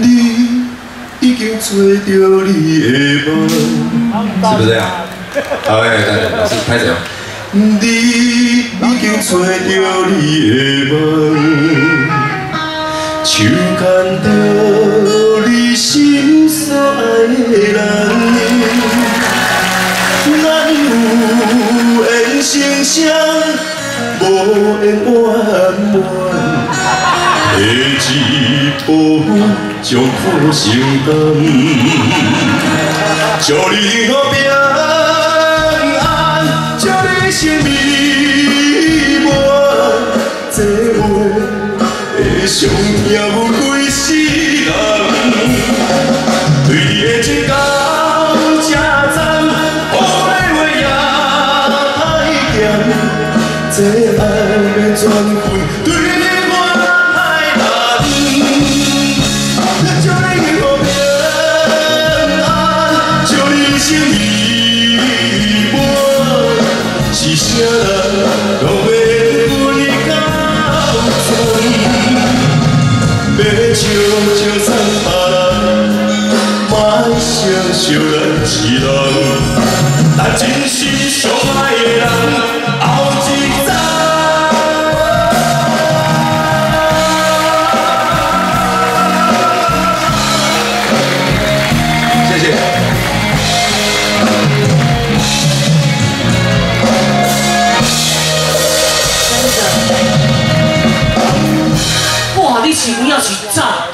你已经找到你的梦，是不是这样？好，哎，老师开始哦。你已经找到你的梦，手牵着你心所爱的人，咱有缘成双，无缘圆满。下一步将苦承担，祝你幸福平安，祝你生美满。这话会上听有几世人，对你的情到这站，好的话也太咸，这爱要怎分？对要笑笑送别人，莫相惜咱一人，咱真心相爱的。你不要去炸